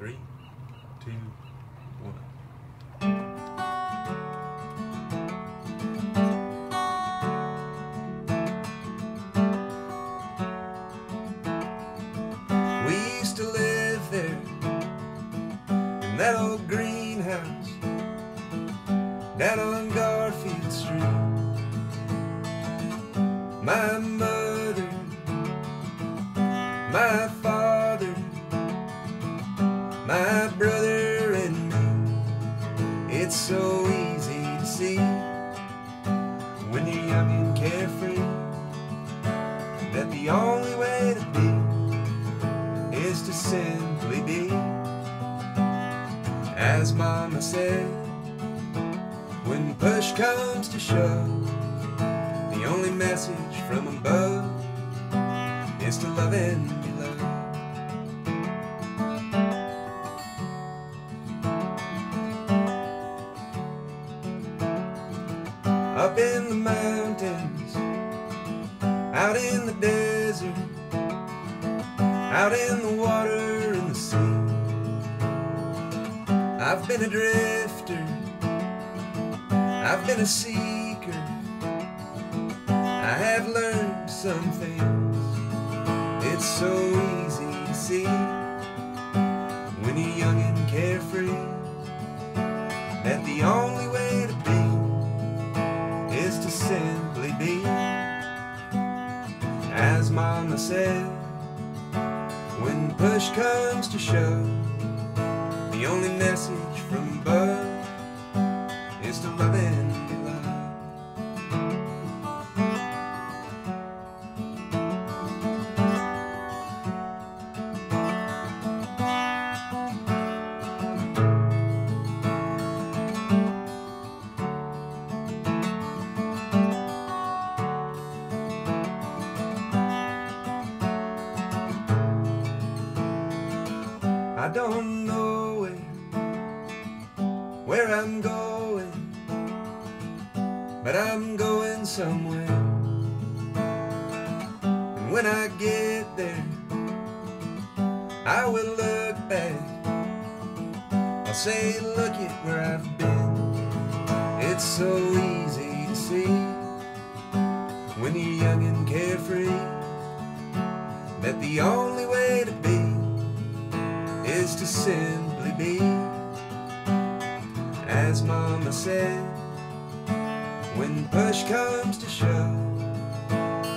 Three, two, one. We used to live there in that old greenhouse down on Garfield Street. My mother, my father, It's so easy to see when you're young and carefree that the only way to be is to simply be. As Mama said, when push comes to shove, the only message from above is to love and Up in the mountains, out in the desert, out in the water and the sea. I've been a drifter, I've been a seeker. I have learned some When push comes to shove, the only message from I don't know it, where I'm going, but I'm going somewhere. And when I get there, I will look back. I'll say, look at where I've been. It's so easy to see when you're young and carefree that the only is to simply be. As Mama said, when push comes to shove,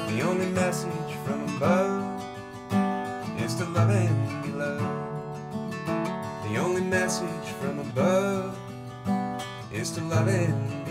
the only message from above is to love and be loved. The only message from above is to love and